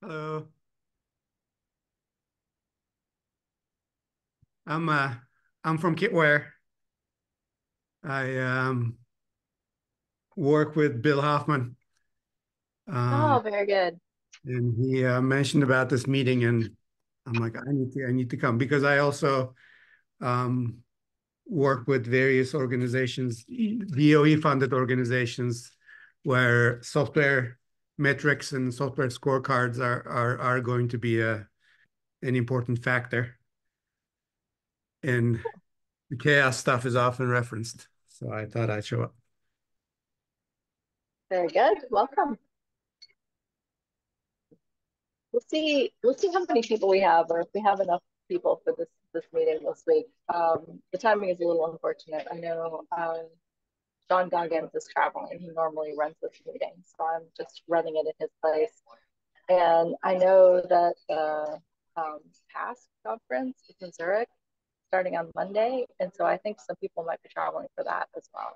Hello. I'm uh I'm from Kitware. I um work with Bill Hoffman. Um, oh, very good. And he uh, mentioned about this meeting, and I'm like, I need to I need to come because I also um, work with various organizations, DOE funded organizations, where software metrics and software scorecards are are are going to be a an important factor. And the CHAOSS stuff is often referenced, so I thought I'd show up. Very good. Welcome. We'll see. We'll see how many people we have, or if we have enough people for this this meeting this week. Um, the timing is a little unfortunate. I know um, Sean Goggins is traveling. He normally runs this meeting, so I'm just running it in his place. And I know that the um, PASC conference is in Zurich starting on Monday, and so I think some people might be traveling for that as well.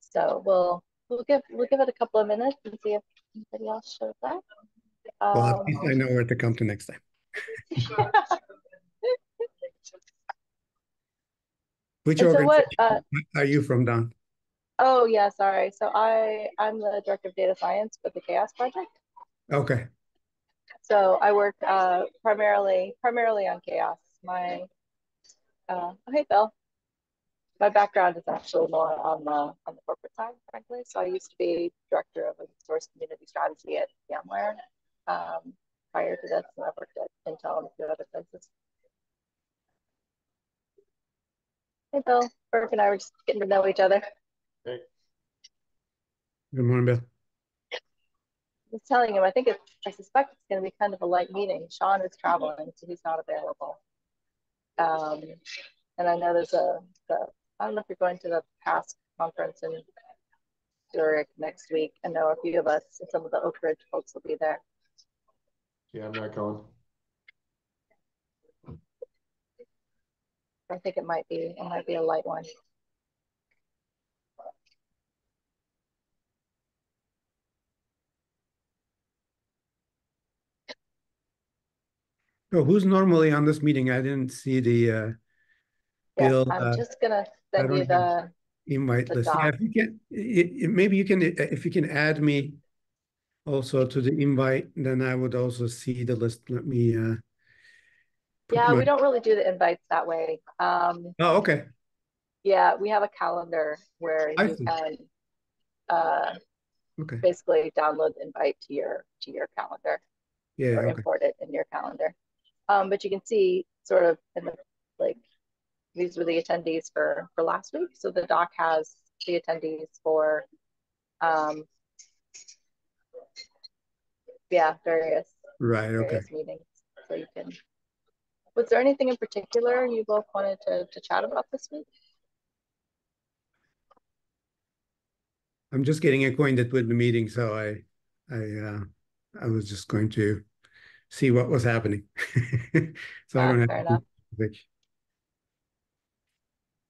So we'll we'll give we'll give it a couple of minutes and see if anybody else shows up. Um, well, I know where to come to next time. Which so organization what, uh, are you from, Dawn? Oh yeah, sorry. So I I'm the director of data science with the CHAOSS Project. Okay. So I work uh, primarily primarily on CHAOSS. My uh, oh, hey Bill. My background is actually more on the on the corporate side, frankly. So I used to be director of open source community strategy at VMware um, prior to this, and I worked at Intel and a few other places. Hey, Bill. Burke and I were just getting to know each other. Hey. Good morning, Bill. I was telling him, I think it's, I suspect it's going to be kind of a light meeting. Sean is traveling, so he's not available. Um, and I know there's a, the, I don't know if you're going to the PASC conference in Zurich next week. I know a few of us, and some of the Oak Ridge folks will be there. Yeah, I'm not going. I think it might be it might be a light one. So who's normally on this meeting? I didn't see the uh yes, Bill. I'm uh, just gonna send you the invite the list. Yeah, if you can it, maybe you can if you can add me also to the invite, then I would also see the list. Let me uh yeah, we don't really do the invites that way. Um, oh, okay. Yeah, we have a calendar where I you can uh, okay. basically download the invite to your to your calendar. Yeah, or okay. import it in your calendar. Um, but you can see sort of in the like these were the attendees for for last week. So the doc has the attendees for um yeah various right various okay meetings so you can was there anything in particular you both wanted to, to chat about this week? I'm just getting acquainted with the meeting, so I, I, uh, I was just going to see what was happening. so I don't have to.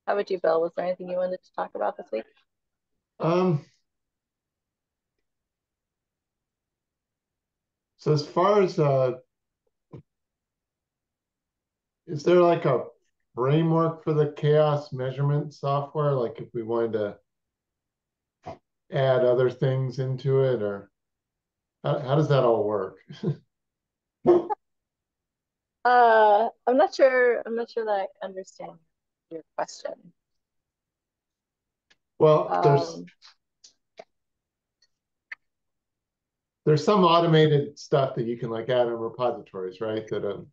How about you, Bill? Was there anything you wanted to talk about this week? Um. So as far as uh, is there like a framework for the CHAOSS measurement software? Like if we wanted to add other things into it or how, how does that all work? uh, I'm not sure. I'm not sure that I understand your question. Well, um, there's there's some automated stuff that you can like add in repositories, right? That um,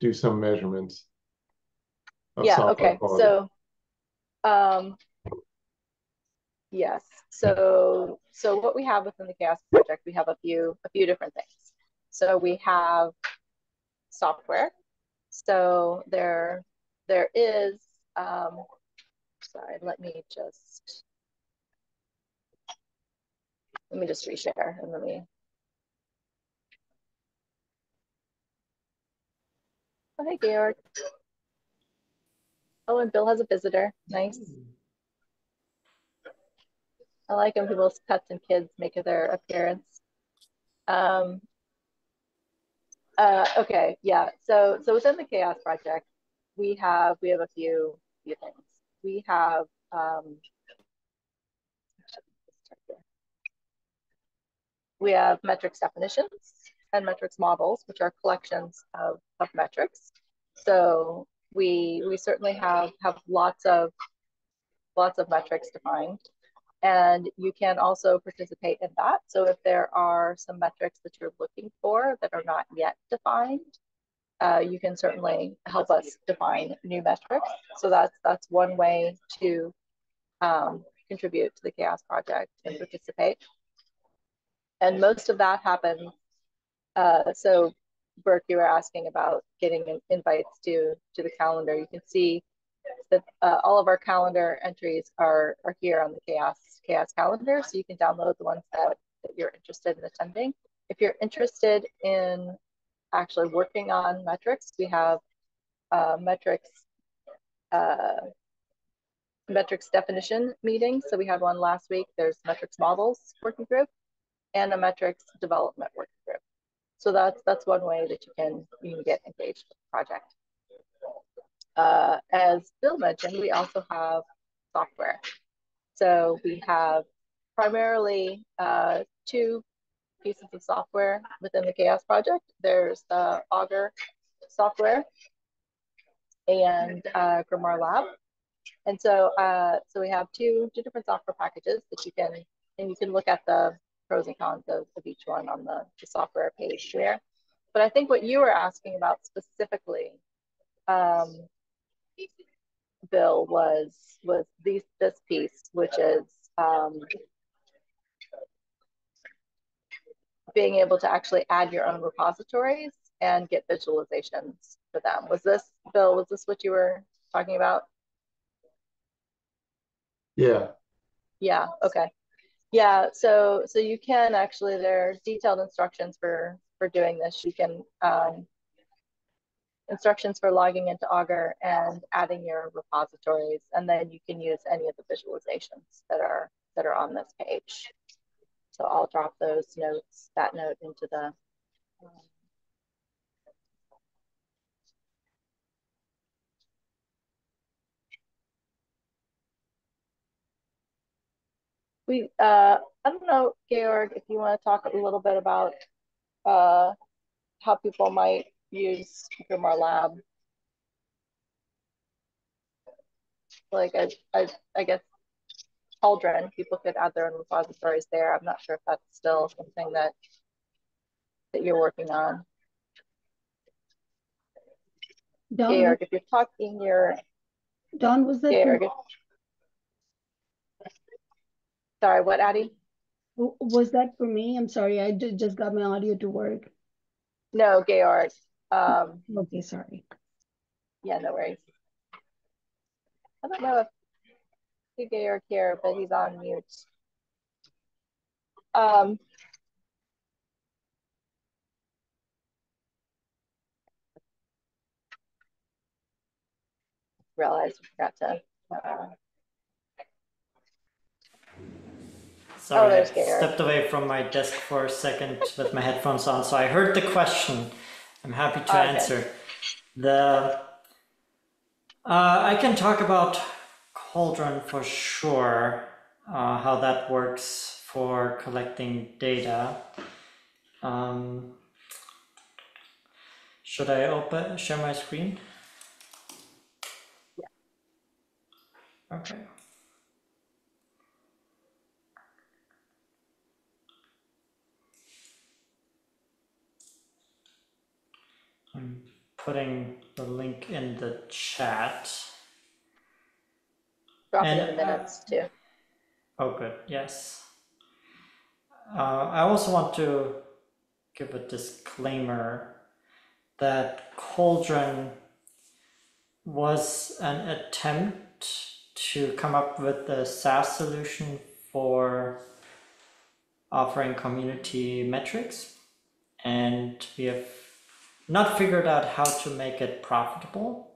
do some measurements. Yeah, okay, quality. so, um, yes, so, so what we have within the CHAOSS project, we have a few, a few different things. So we have software. So there, there is, um, sorry, let me just, let me just reshare and let me Oh, hey, Georg. Oh, and Bill has a visitor. Nice. I like when people's pets and kids make their appearance. Um, uh, okay, yeah. So so within the CHAOSS project, we have we have a few few things. We have um, we have metrics definitions and metrics models, which are collections of, of metrics. So we we certainly have have lots of lots of metrics defined. And you can also participate in that. So if there are some metrics that you're looking for that are not yet defined, uh, you can certainly help us define new metrics. So that's that's one way to um, contribute to the CHAOSS project and participate. And most of that happens. Uh, so Burke, you were asking about getting invites to to the calendar. You can see that uh, all of our calendar entries are are here on the chaos CHAOSS calendar, so you can download the ones that, that you're interested in attending. If you're interested in actually working on metrics, we have uh, metrics uh, metrics definition meeting. So we had one last week. There's metrics models working group and a metrics development working group. So that's that's one way that you can you can get engaged with the project. Uh, as Bill mentioned, we also have software. So we have primarily uh, two pieces of software within the CHAOSS project. There's the Augur software and uh, Grimoire Lab. And so, uh, so we have two, two different software packages that you can, and you can look at the pros and cons of, of each one on the, the software page here. But I think what you were asking about specifically um, bill was was these this piece, which is um, being able to actually add your own repositories and get visualizations for them. Was this Bill? Was this what you were talking about? Yeah. Yeah. Okay. Yeah. So so you can actually there's detailed instructions for for doing this. You can um, instructions for logging into Augur and adding your repositories, and then you can use any of the visualizations that are that are on this page. So I'll drop those notes, that note into the um, we uh I don't know, Georg, if you want to talk a little bit about uh how people might use Grimoire Lab. Like I, I, I guess Cauldron, people could add their own repositories there. I'm not sure if that's still something that that you're working on. Dawn, Georg, if you're talking, you're Dawn, was that, Georg. Sorry, what, Addie? w- was that for me? I'm sorry, I just got my audio to work. No, Georg. Um, Okay, sorry. yeah, no worries. I don't know if Georg here, but he's on mute. Um, realized we forgot to. Uh, Sorry, I stepped away from my desk for a second with my headphones on, so I heard the question. I'm happy to answer. The uh, I can talk about Cauldron for sure, uh, how that works for collecting data. Um, should I open share my screen? Yeah. Okay. I'm putting the link in the chat. drop it in And, the uh, minutes too. Oh, good. Yes. Uh, I also want to give a disclaimer that Cauldron was an attempt to come up with a SaaS solution for offering community metrics, and we have not figured out how to make it profitable.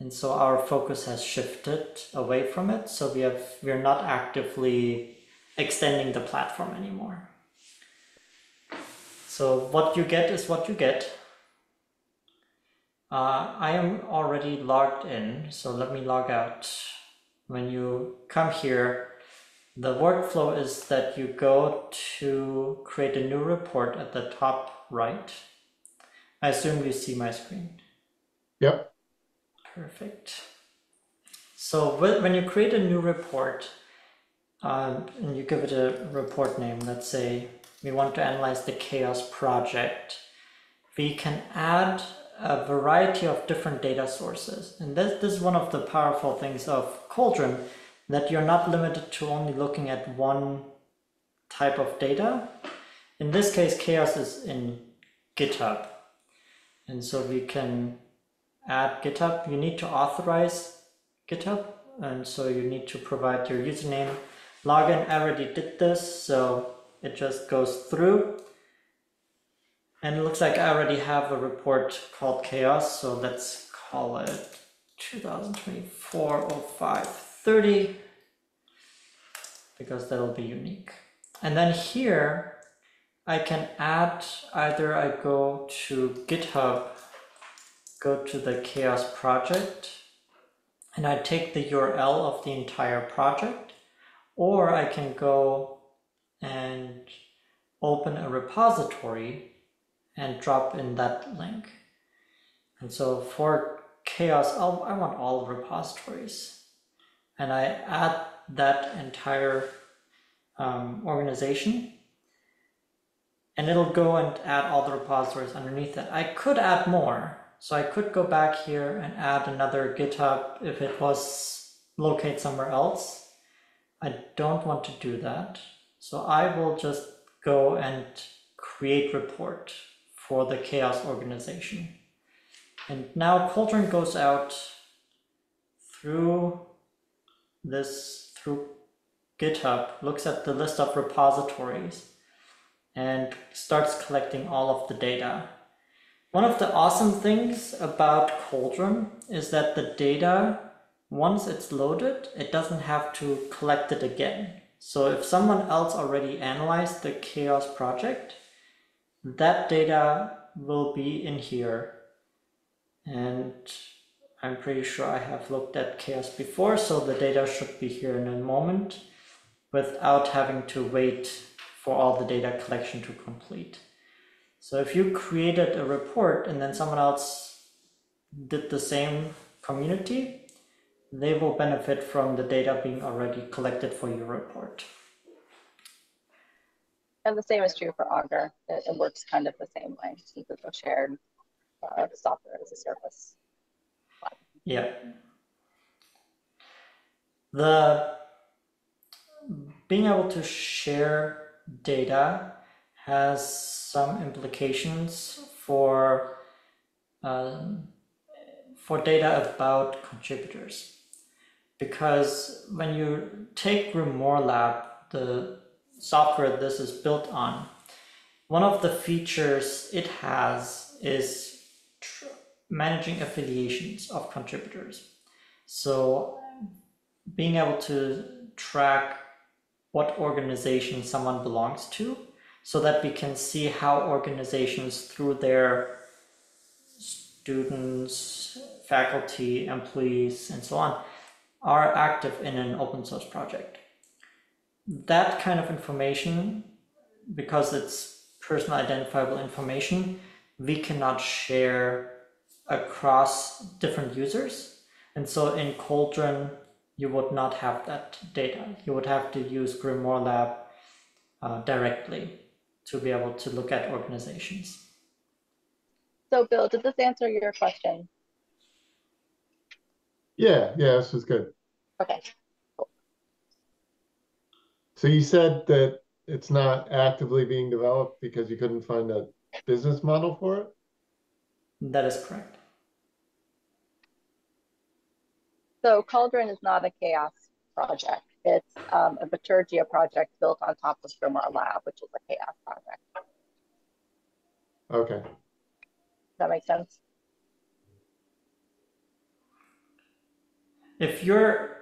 And so our focus has shifted away from it. So we have we're not actively extending the platform anymore. So what you get is what you get. Uh, I am already logged in, so let me log out. When you come here, the workflow is that you go to create a new report at the top right. I assume you see my screen. Yep. Perfect. So when you create a new report, um, and you give it a report name, let's say we want to analyze the CHAOSS project, we can add a variety of different data sources. And this, this is one of the powerful things of Cauldron, that you're not limited to only looking at one type of data. In this case, CHAOSS is in GitHub. And so we can add GitHub. You need to authorize GitHub. And so you need to provide your username. Login I already did this, so it just goes through. And it looks like I already have a report called CHAOSS, so let's call it 2024 05 30 because that'll be unique. And then here I can add either I go to GitHub, go to the CHAOSS project, and I take the URL of the entire project, or I can go and open a repository and drop in that link. And so for CHAOSS, I'll, I want all repositories. And I add that entire um, organization. And it'll go and add all the repositories underneath it. I could add more. So I could go back here and add another GitHub if it was located somewhere else. I don't want to do that. So I will just go and create report for the CHAOSS organization. And now Cauldron goes out through this, through GitHub, looks at the list of repositories and starts collecting all of the data. One of the awesome things about Cauldron is that the data, once it's loaded, it doesn't have to collect it again. So if someone else already analyzed the CHAOSS project, that data will be in here. And I'm pretty sure I have looked at CHAOSS before, so the data should be here in a moment without having to wait for all the data collection to complete. So if you created a report and then someone else did the same community, they will benefit from the data being already collected for your report. And the same is true for Augur. It, it works kind of the same way since it's a shared uh, software as a service. Yeah. The being able to share data has some implications for um, for data about contributors because when you take Grimoire Lab, the software this is built on, one of the features it has is managing affiliations of contributors. So being able to track what organization someone belongs to so that we can see how organizations through their students, faculty, employees, and so on are active in an open source project. That kind of information, because it's personal identifiable information, we cannot share across different users. And so in Cauldron, you would not have that data. You would have to use Grimoire Lab uh, directly to be able to look at organizations. So Bill, did this answer your question? Yeah, yeah, this was good. Okay. Cool. So you said that it's not actively being developed because you couldn't find a business model for it? That is correct. So Cauldron is not a CHAOSS project. It's um, a Bitergia project built on top of Grimoire Lab, which is a CHAOSS project. Okay, Does that make sense? If you're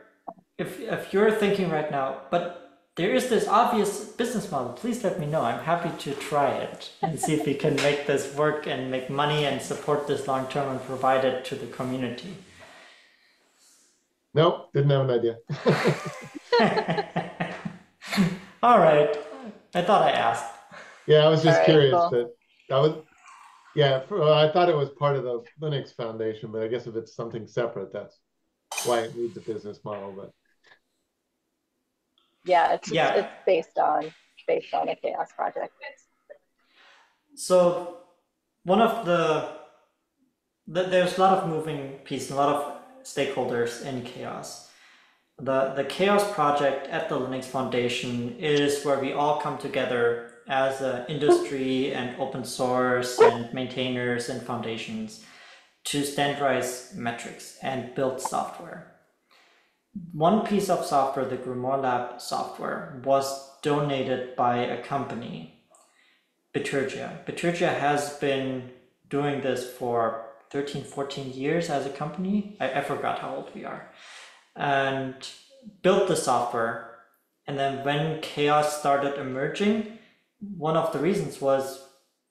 if if you're thinking right now, but there is this obvious business model. Please let me know. I'm happy to try it and see if we can make this work and make money and support this long term and provide it to the community. Nope, didn't have an idea. All right. I thought I asked. Yeah, I was just Alright, curious cool. that, that was, yeah, for- well, I thought it was part of the Linux Foundation, but I guess if it's something separate, that's why it needs a business model, but. Yeah, it's, Yeah. it's based on, based on a CHAOSS project. So one of the, the there's a lot of moving pieces, a lot of stakeholders in CHAOSS. The the CHAOSS project at the Linux Foundation is where we all come together as an industry and open source and maintainers and foundations to standardize metrics and build software. One piece of software, the Grimoire Lab software, was donated by a company Bitergia. Bitergia has been doing this for 13, 14 years as a company. I, I forgot how old we are. And built the software. And then when CHAOSS started emerging, one of the reasons was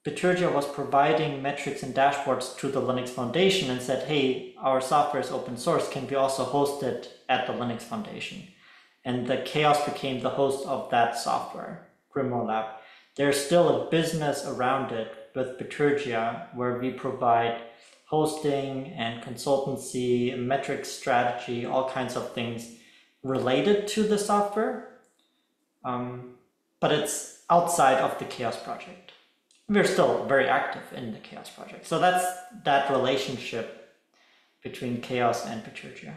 Bitergia was providing metrics and dashboards to the Linux Foundation and said, hey, our software is open source. Can be also hosted at the Linux Foundation? And the CHAOSS became the host of that software, Grimoire Lab there's still a business around it with Bitergia where we provide hosting and consultancy, metrics strategy, all kinds of things related to the software. Um, but it's outside of the CHAOSS project. We're still very active in the CHAOSS project. So that's that relationship between CHAOSS and Bitergia.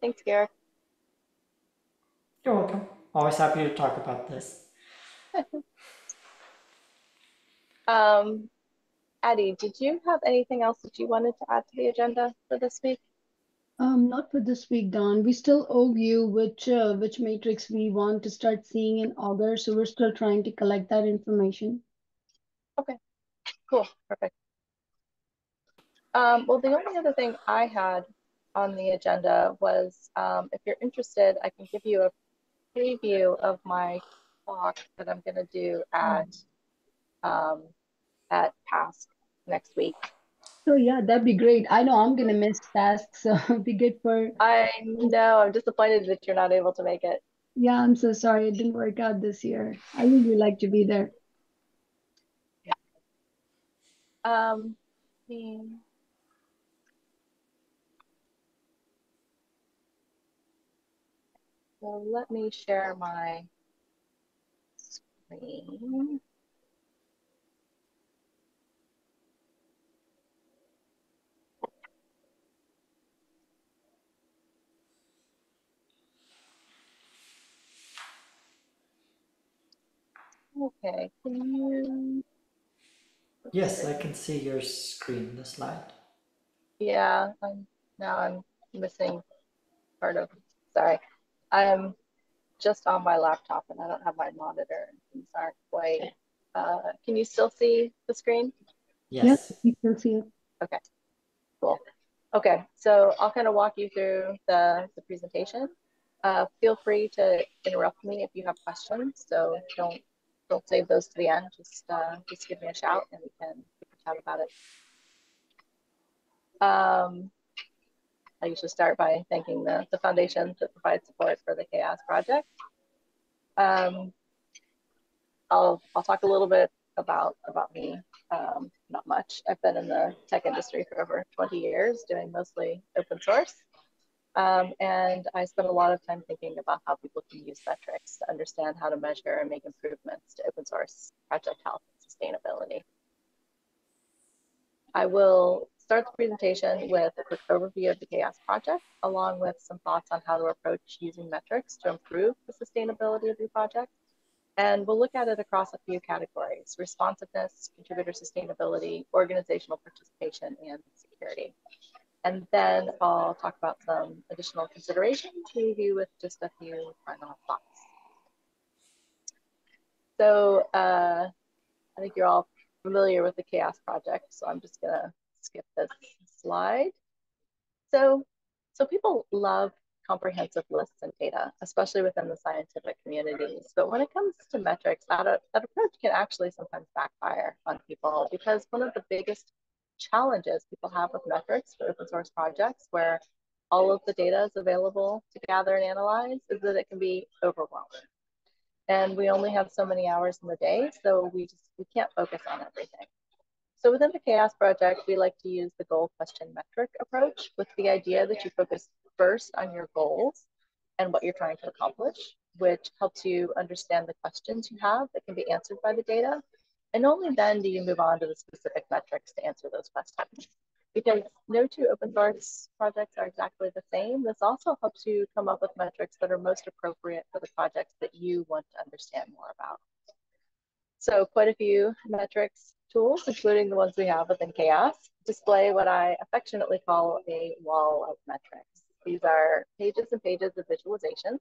Thanks, Garrick. You're welcome. Always happy to talk about this. Um, Addie, did you have anything else that you wanted to add to the agenda for this week? Um, not for this week, Dawn. We still owe you which uh, which matrix we want to start seeing in Augur, so we're still trying to collect that information. Okay, cool, perfect. Um, well, the only other thing I had on the agenda was, um, if you're interested, I can give you a preview of my talk that I'm gonna do at, um, at PASC next week. So yeah, that'd be great. I know I'm gonna miss tasks, so it'd be good for. I know, I'm disappointed that you're not able to make it. Yeah, I'm so sorry it didn't work out this year. I usually like to be there. Yeah. Um, hmm. So let me share my screen. Okay, can you? Yes, I can see your screen, the slide. Yeah, I'm now I'm missing part of, sorry. I'm just on my laptop and I don't have my monitor and things aren't quite, uh, can you still see the screen? Yes. You can see it. Okay, cool. Okay, so I'll kind of walk you through the, the presentation. Uh, feel free to interrupt me if you have questions. So don't don't save those to the end. Just uh, just give me a shout and we can, we can chat about it. Um, I usually start by thanking the, the foundations that provide support for the CHAOSS Project. Um, I'll I'll talk a little bit about about me. Um, not much. I've been in the tech industry for over 20 years, doing mostly open source. Um, and I spend a lot of time thinking about how people can use metrics to understand how to measure and make improvements to open source project health and sustainability. I will start the presentation with a quick overview of the CHAOSS project, along with some thoughts on how to approach using metrics to improve the sustainability of your project. And we'll look at it across a few categories, responsiveness, contributor sustainability, organizational participation, and security. And then I'll talk about some additional considerations, leave you with just a few final thoughts. So uh, I think you're all familiar with the CHAOSS project, so I'm just gonna skip this slide. So, so people love comprehensive lists and data, especially within the scientific communities. But when it comes to metrics, that, that approach can actually sometimes backfire on people because one of the biggest challenges people have with metrics for open source projects where all of the data is available to gather and analyze is that it can be overwhelming. And we only have so many hours in the day, so we just we can't focus on everything. So within the CHAOSS project, we like to use the goal question metric approach with the idea that you focus first on your goals and what you're trying to accomplish, which helps you understand the questions you have that can be answered by the data. And only then do you move on to the specific metrics to answer those questions. Because no two open source projects are exactly the same, this also helps you come up with metrics that are most appropriate for the projects that you want to understand more about. So quite a few metrics tools, including the ones we have within CHAOSS, display what I affectionately call a wall of metrics. These are pages and pages of visualizations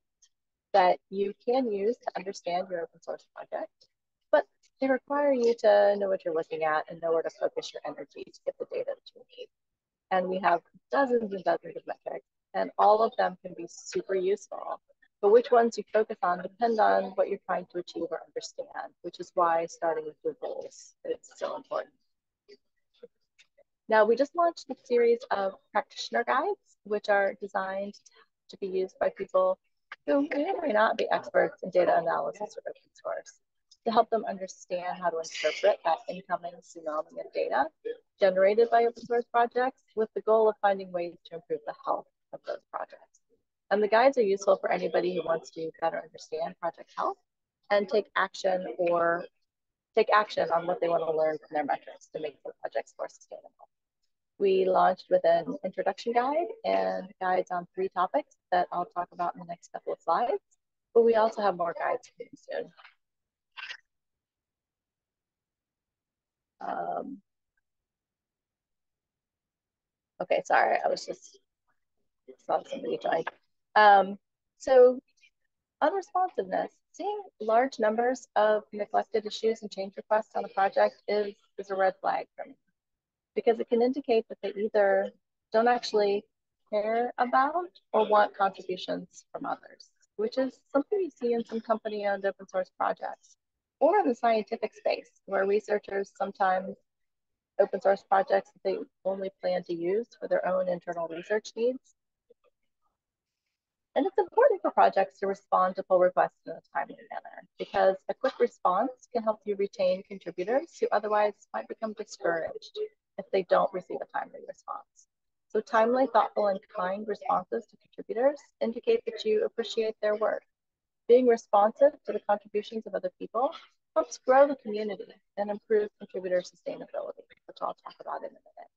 that you can use to understand your open source project, but they require you to know what you're looking at and know where to focus your energy to get the data that you need. And we have dozens and dozens of metrics, and all of them can be super useful. But which ones you focus on depend on what you're trying to achieve or understand, which is why starting with your goals is so important. Now, we just launched a series of practitioner guides, which are designed to be used by people who may or may not be experts in data analysis or open source to help them understand how to interpret that incoming tsunami of data generated by open source projects with the goal of finding ways to improve the health of those projects. And the guides are useful for anybody who wants to better understand project health and take action or take action on what they want to learn from their metrics to make their projects more sustainable. We launched with an introduction guide and guides on three topics that I'll talk about in the next couple of slides, but we also have more guides coming soon. Um, okay, sorry, I was just saw somebody join. Um, so unresponsiveness, seeing large numbers of neglected issues and change requests on a project is, is a red flag for me because it can indicate that they either don't actually care about or want contributions from others, which is something you see in some company owned open source projects or in the scientific space where researchers sometimes open source projects that they only plan to use for their own internal research needs. And it's important for projects to respond to pull requests in a timely manner because a quick response can help you retain contributors who otherwise might become discouraged if they don't receive a timely response. So timely, thoughtful, and kind responses to contributors indicate that you appreciate their work. Being responsive to the contributions of other people helps grow the community and improve contributor sustainability, which I'll talk about in a minute.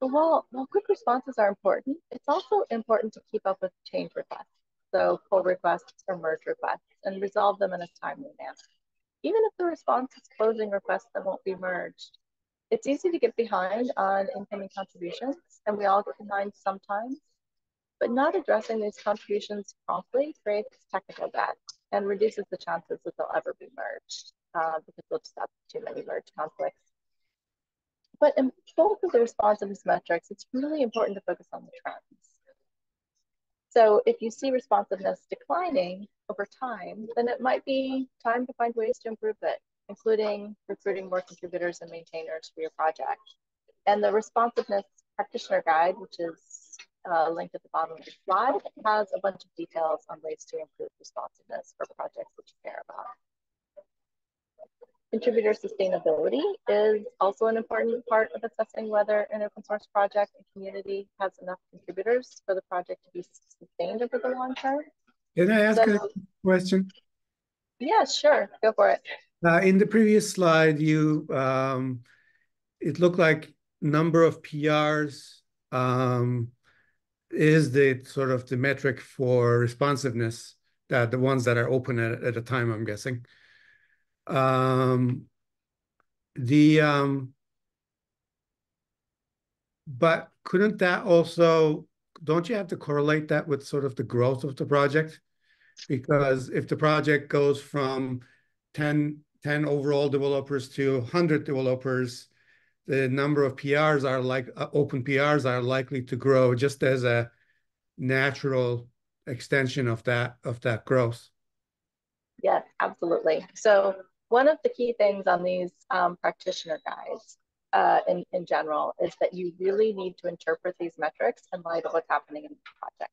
But while, quick responses are important, it's also important to keep up with change requests, so pull requests or merge requests, and resolve them in a timely manner. Even if the response is closing requests that won't be merged, it's easy to get behind on incoming contributions, and we all get behind sometimes, but not addressing these contributions promptly creates technical debt and reduces the chances that they'll ever be merged uh, because we'll just have too many merge conflicts. But both of the responsiveness metrics, it's really important to focus on the trends. So if you see responsiveness declining over time, then it might be time to find ways to improve it including recruiting more contributors and maintainers for your project. And the responsiveness practitioner guide, which is uh, linked at the bottom of the slide, has a bunch of details on ways to improve responsiveness for projects that you care about. Contributor sustainability is also an important part of assessing whether an open source project and community has enough contributors for the project to be sustained over the long term. Can I ask so, a question? Yes, sure. Go for it. Uh, in the previous slide, you um, it looked like number of PRs um, is the sort of the metric for responsiveness that the ones that are open at, at a time, I'm guessing. Um, the um, but couldn't that also don't you have to correlate that with sort of the growth of the project? Because if the project goes from 10 10 overall developers to 100 developers, the number of PRs are like uh, open PRs are likely to grow just as a natural extension of that of that growth. Yes, absolutely. So one of the key things on these um, practitioner guides uh, in, in general is that you really need to interpret these metrics in light of what's happening in the project.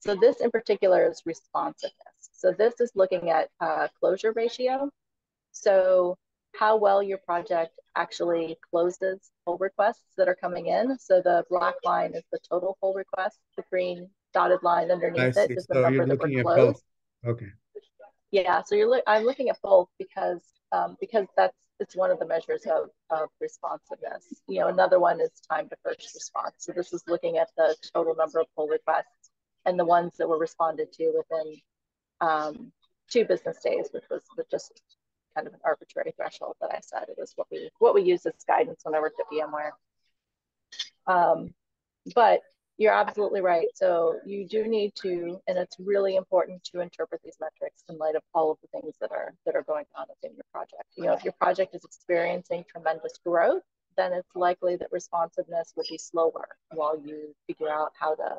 So this in particular is responsiveness. So this is looking at uh, closure ratio. So how well your project actually closes pull requests that are coming in. So the black line is the total pull request, The green dotted line underneath it is the so number that were closed. Okay. Yeah, so you're. I'm looking at both because um, because that's it's one of the measures of, of responsiveness. You know, another one is time to first response. So this is looking at the total number of pull requests and the ones that were responded to within um, two business days, which was just kind of an arbitrary threshold that I said. It was what we what we use as guidance when I worked at VMware. Um, but you're absolutely right. So you do need to, and it's really important to interpret these metrics in light of all of the things that are that are going on within your project. You know, if your project is experiencing tremendous growth, then it's likely that responsiveness will be slower while you figure out how to,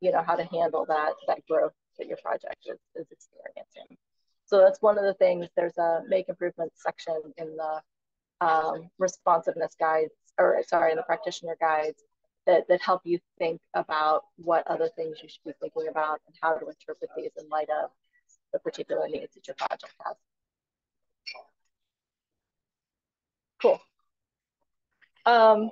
you know, how to handle that that growth that your project is, is experiencing. So that's one of the things. There's a make improvements section in the um, responsiveness guides, or sorry, in the practitioner guides that, that help you think about what other things you should be thinking about and how to interpret these in light of the particular needs that your project has. Cool. Um,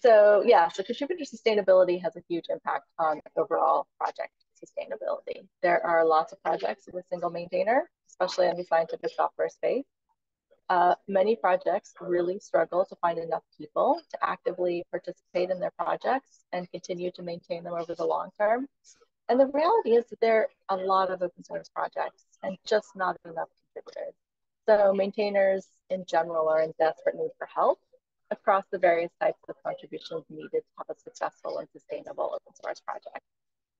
so yeah, so contributor sustainability has a huge impact on overall project sustainability. There are lots of projects with single maintainer, especially in the scientific software space. Uh, many projects really struggle to find enough people to actively participate in their projects and continue to maintain them over the long term. And the reality is that there are a lot of open source projects and just not enough contributors. So maintainers in general are in desperate need for help across the various types of contributions needed to have a successful and sustainable open source project.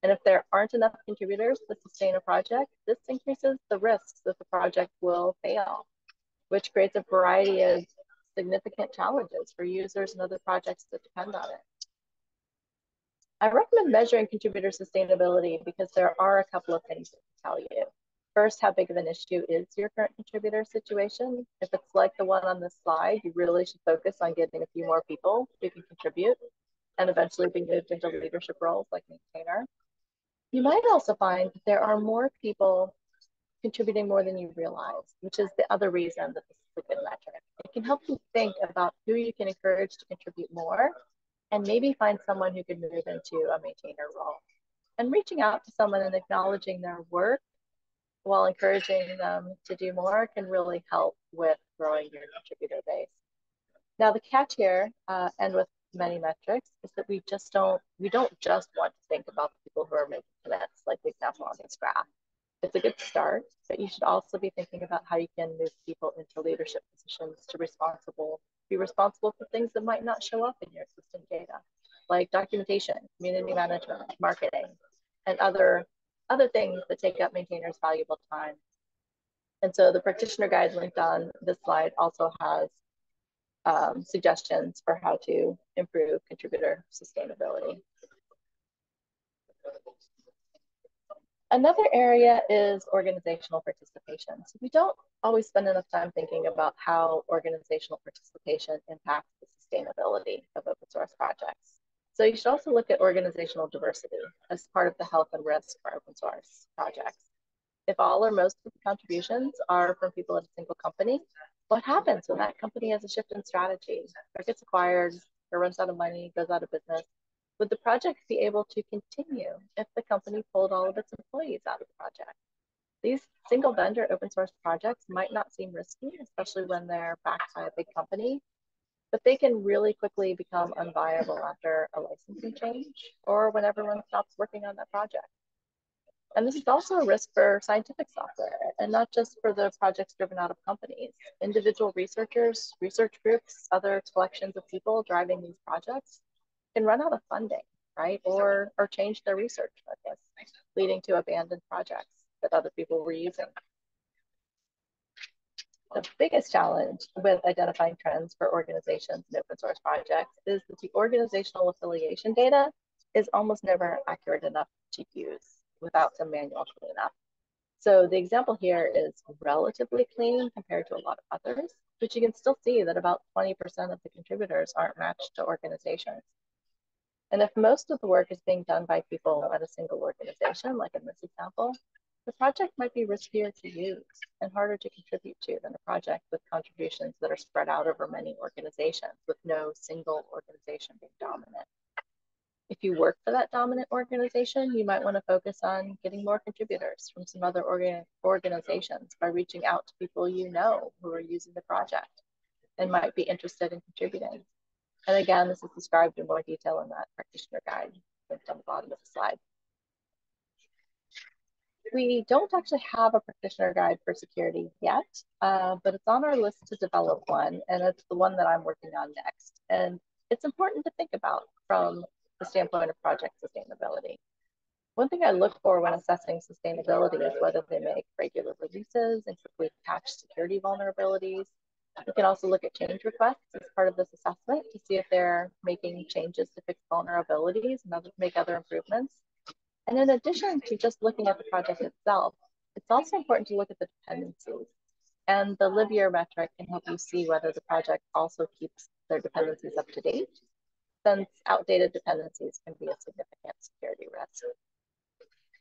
And if there aren't enough contributors to sustain a project, this increases the risks that the project will fail which creates a variety of significant challenges for users and other projects that depend on it. I recommend measuring contributor sustainability because there are a couple of things to tell you. First, how big of an issue is your current contributor situation? If it's like the one on this slide, you really should focus on getting a few more people who can contribute and eventually be moved into leadership roles like maintainer. You might also find that there are more people contributing more than you realize, which is the other reason that this is a good metric. It can help you think about who you can encourage to contribute more and maybe find someone who can move into a maintainer role. And reaching out to someone and acknowledging their work while encouraging them to do more can really help with growing your contributor base. Now the catch here, uh, and with many metrics, is that we just don't we don't just want to think about the people who are making commits, like the example on this graph it's a good start, but you should also be thinking about how you can move people into leadership positions to responsible, be responsible for things that might not show up in your existing data, like documentation, community management, marketing, and other, other things that take up maintainers' valuable time. And so the practitioner guide linked on this slide also has um, suggestions for how to improve contributor sustainability. Another area is organizational participation. So we don't always spend enough time thinking about how organizational participation impacts the sustainability of open source projects. So you should also look at organizational diversity as part of the health and risk for open source projects. If all or most of the contributions are from people at a single company, what happens when that company has a shift in strategy or gets acquired or runs out of money, goes out of business? Would the project be able to continue if the company pulled all of its employees out of the project? These single vendor open source projects might not seem risky, especially when they're backed by a big company, but they can really quickly become unviable after a licensing change or when everyone stops working on that project. And this is also a risk for scientific software and not just for the projects driven out of companies. Individual researchers, research groups, other collections of people driving these projects can run out of funding, right? Or or change their research focus, leading to abandoned projects that other people were using. the biggest challenge with identifying trends for organizations and open source projects is that the organizational affiliation data is almost never accurate enough to use without some manual cleanup. So the example here is relatively clean compared to a lot of others, but you can still see that about 20% of the contributors aren't matched to organizations. And if most of the work is being done by people at a single organization, like in this example, the project might be riskier to use and harder to contribute to than a project with contributions that are spread out over many organizations with no single organization being dominant. If you work for that dominant organization, you might want to focus on getting more contributors from some other organ organizations by reaching out to people you know who are using the project and might be interested in contributing. And again, this is described in more detail in that practitioner guide linked on the bottom of the slide. We don't actually have a practitioner guide for security yet, uh, but it's on our list to develop one, and it's the one that I'm working on next. And it's important to think about from the standpoint of project sustainability. One thing I look for when assessing sustainability is whether they make regular releases and quickly patch security vulnerabilities. You can also look at change requests as part of this assessment to see if they're making changes to fix vulnerabilities and other, make other improvements. And in addition to just looking at the project itself, it's also important to look at the dependencies. And the libyear metric can help you see whether the project also keeps their dependencies up to date since outdated dependencies can be a significant security risk.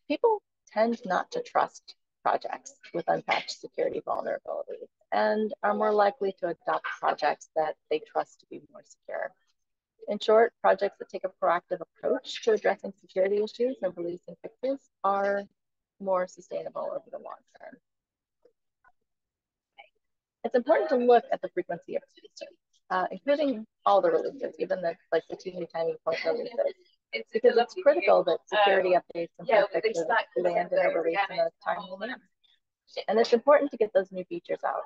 People tend not to trust projects with unpatched security vulnerabilities and are more likely to adopt projects that they trust to be more secure. In short, projects that take a proactive approach to addressing security issues and releasing fixes are more sustainable over the long term. It's important to look at the frequency of releases uh, including all the releases, even the like the teeny tiny point releases. It's because it's critical that security updates and yeah, fixes land in a release in a timely manner. And it's important to get those new features out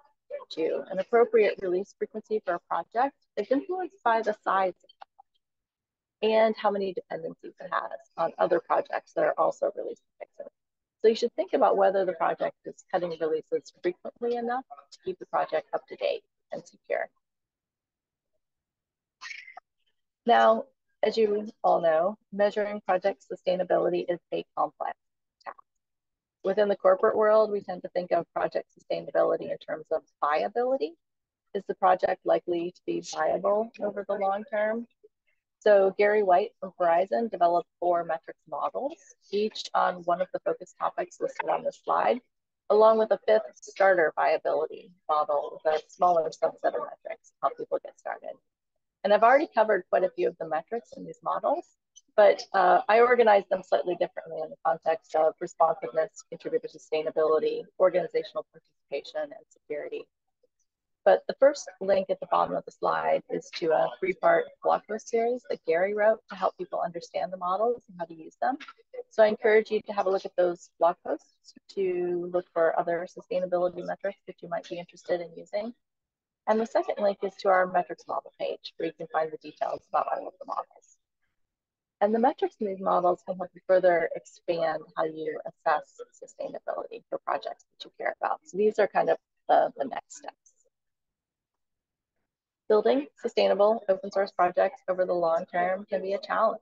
too. An appropriate release frequency for a project is influenced by the size and how many dependencies it has on other projects that are also releasing fixes. So you should think about whether the project is cutting releases frequently enough to keep the project up to date and secure. Now, as you all know, measuring project sustainability is a complex. Within the corporate world, we tend to think of project sustainability in terms of viability. Is the project likely to be viable over the long term? So Gary White from Verizon developed four metrics models, each on one of the focus topics listed on this slide, along with a fifth starter viability model with a smaller subset of metrics to help people get started. And I've already covered quite a few of the metrics in these models, but uh, I organize them slightly differently in the context of responsiveness, contributor sustainability, organizational participation, and security. But the first link at the bottom of the slide is to a three-part blog post series that Gary wrote to help people understand the models and how to use them. So I encourage you to have a look at those blog posts to look for other sustainability metrics that you might be interested in using. And the second link is to our metrics model page where you can find the details about all of the models. And the metrics in these models can help you further expand how you assess sustainability for projects that you care about. So these are kind of the, the next steps. Building sustainable open source projects over the long term can be a challenge,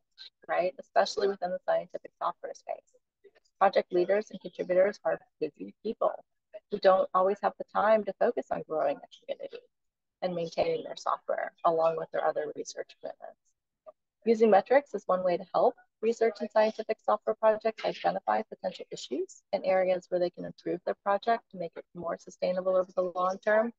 right? Especially within the scientific software space. Project leaders and contributors are busy people who don't always have the time to focus on growing a community and maintaining their software along with their other research commitments. Using metrics is one way to help research and scientific software projects identify potential issues and areas where they can improve their project to make it more sustainable over the long term.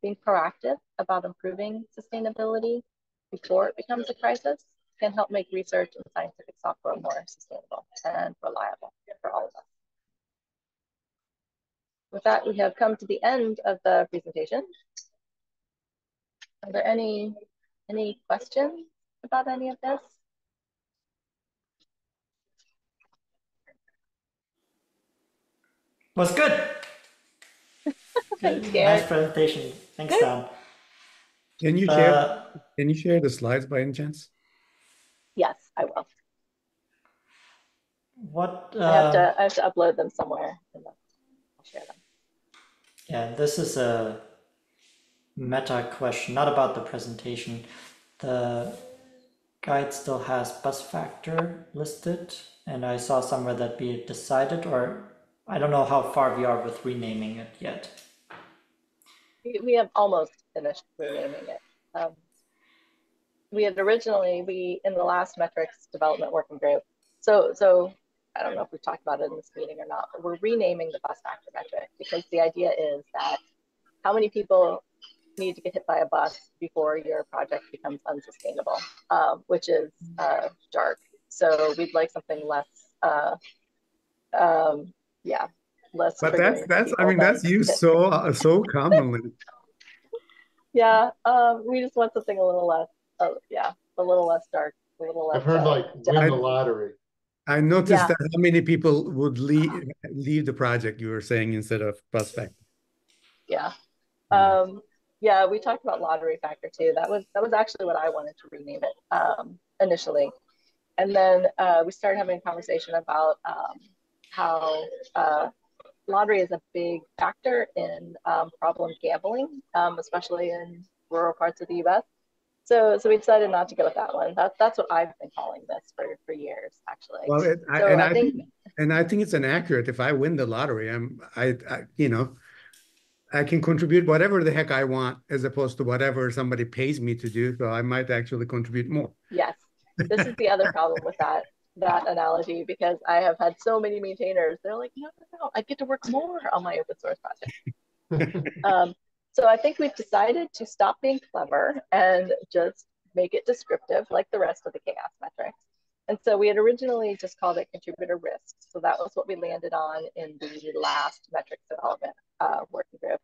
Being proactive about improving sustainability before it becomes a crisis can help make research and scientific software more sustainable and reliable for all of us. With that, we have come to the end of the presentation. Are there any any questions about any of this? Was good. Thanks, Nice presentation. Thanks, Dawn. Can you share? Uh, can you share the slides by any chance? Yes, I will. What? Uh, I have to. I have to upload them somewhere. I'll share them. Yeah, this is a meta question, not about the presentation. The guide still has bus factor listed, and I saw somewhere that had decided, or I don't know how far we are with renaming it yet. We, we have almost finished renaming it. Um, we had originally, we, in the last metrics development working group, so, so I don't know if we've talked about it in this meeting or not, but we're renaming the bus factor metric because the idea is that how many people need to get hit by a bus before your project becomes unsustainable, um, which is uh, dark. So we'd like something less, uh, um, yeah, less. But that's, triggering that's, I mean, that's used so, uh, so commonly. Yeah, um, we just want something a little less, uh, yeah, a little less dark, a little less. I've heard uh, like win the lottery. I noticed Yeah. that how many people would leave, leave the project, you were saying, instead of bus factor. Yeah. Um, yeah, we talked about lottery factor too. That was that was actually what I wanted to rename it um, initially, and then uh, we started having a conversation about um, how uh, lottery is a big factor in um, problem gambling, um, especially in rural parts of the U.S. So, so we decided not to go with that one. That's that's what I've been calling this for for years, actually. Well, it, I, So and I I think- think, and I think it's inaccurate. If I win the lottery, I'm, I, I, you know, I can contribute whatever the heck I want as opposed to whatever somebody pays me to do. So I might actually contribute more. Yes, this is the other problem with that that analogy because I have had so many maintainers. They're like, no, no, no, I get to work more on my open source project. um, so I think we've decided to stop being clever and just make it descriptive like the rest of the CHAOSS metrics. And so we had originally just called it contributor risk. So that was what we landed on in the last metrics development uh, working group.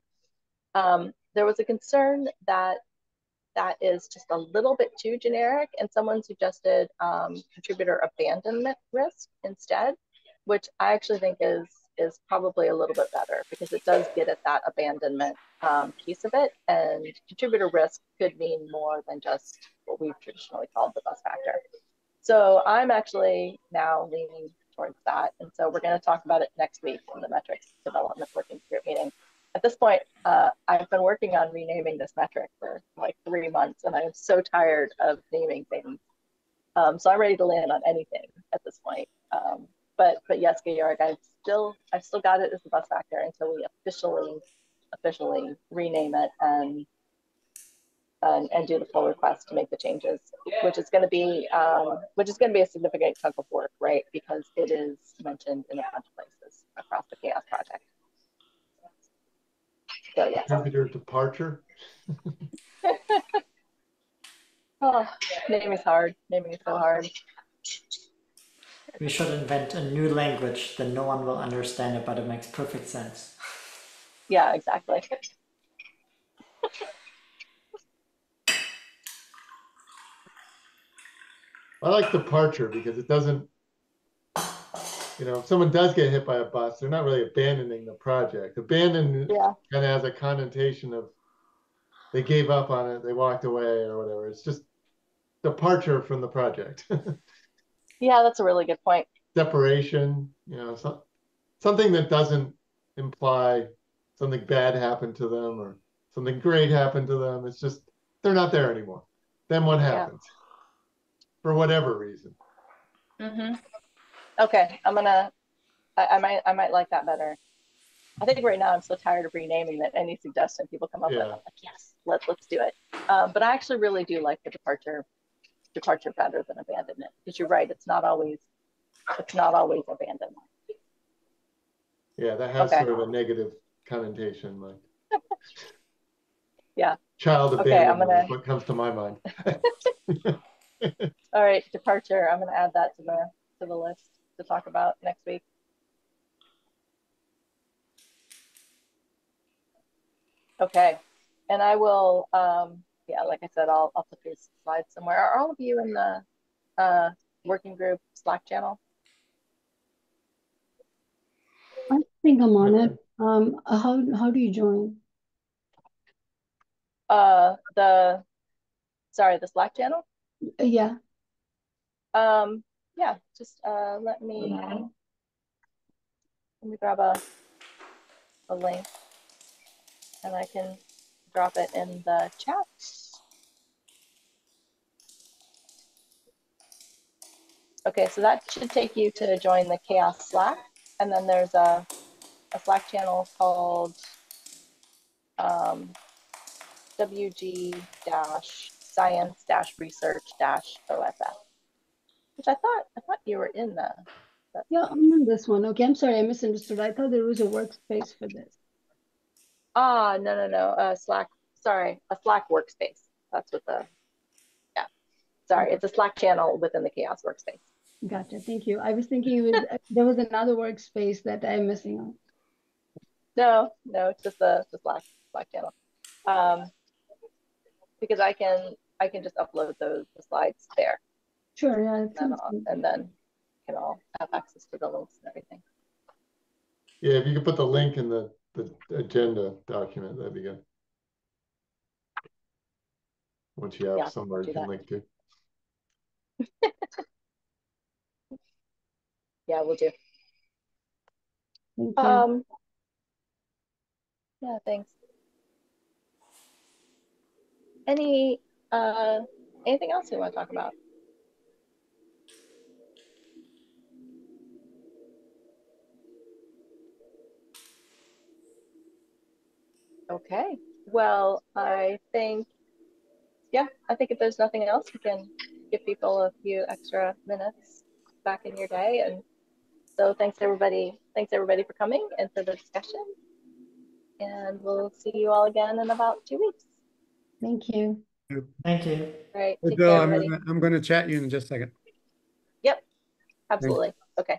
Um, there was a concern that that is just a little bit too generic, and someone suggested um, contributor abandonment risk instead, which I actually think is is probably a little bit better because it does get at that abandonment um, piece of it, and contributor risk could mean more than just what we've traditionally called the bus factor. So I'm actually now leaning towards that, and so we're going to talk about it next week in the metrics development working group meeting at this point, uh, I've been working on renaming this metric for like three months, and I am so tired of naming things. Um, so I'm ready to land on anything at this point. Um, but but yes, Georg, I've still I've still got it as the bus factor until we officially officially rename it and and, and do the pull request to make the changes, which is going to be um, which is going to be a significant chunk of work, right? Because it is mentioned in a bunch of places across the CHAOSS project. So yeah. Contributor departure. Oh, naming is hard. Naming is so hard. We should invent a new language that no one will understand it, but it makes perfect sense. Yeah, exactly. I like departure because it doesn't, you know, if someone does get hit by a bus, they're not really abandoning the project. Abandon Yeah, kind of has a connotation of they gave up on it, they walked away or whatever. It's just departure from the project. yeah, that's a really good point. Separation, you know, some, something that doesn't imply something bad happened to them or something great happened to them. It's just they're not there anymore. Then what Yeah. happens? For whatever reason. hmm Okay, I'm gonna. I, I might. I might like that better. I think right now I'm so tired of renaming that any suggestion people come up with, I'm like, yes, let's let's do it. Um, but I actually really do like the departure, departure better than abandonment because you're right. It's not always. It's not always abandonment. Yeah, that has Okay. sort of a negative connotation, like. Yeah. Child Okay, I'm abandonment gonna- is what comes to my mind. All right, departure. I'm gonna add that to the to the list to talk about next week. Okay, and I will. Um, yeah, like I said, I'll I'll put these slides somewhere. Are all of you in the uh, working group Slack channel? I think I'm on it. Um, how how do you join? Uh, the sorry, the Slack channel. Uh, Yeah, Um, yeah, just uh, let me let me grab a a link, and I can drop it in the chat. Okay, so that should take you to join the CHAOSS Slack, and then there's a, a Slack channel called um, WG-science-research-OSF, which I thought I thought you were in the. the- Yeah, I'm on this one. Okay, I'm sorry, I misunderstood. I thought there was a workspace for this. Ah, no, no, no. Uh, Slack. Sorry, a Slack workspace. That's what the. Yeah, sorry, it's a Slack channel within the CHAOSS workspace. Gotcha, thank you. I was thinking it was, there was another workspace that I'm missing on. No, no, it's just the, the Slack Slack channel. Um, because I can I can just upload those the slides there, Sure, yeah, and, sounds I'll- and then can all have access to the links and everything. Yeah, if you could put the link in the, the agenda document, that'd be good. Once you Yeah, have somewhere do you can that. link to. Yeah, we'll do. Thank you. Um. Yeah, thanks. Any uh anything else you want to talk about? Okay, well, I think, yeah, I think if there's nothing else, we can give people a few extra minutes back in your day. And so thanks everybody, thanks everybody for coming and for the discussion. And we'll see you all again in about two weeks. Thank you. Thank you. All right, Hey, Bill, care, I'm gonna, I'm gonna chat you in just a second. Yep. Absolutely. Okay.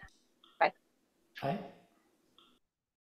Bye. Bye.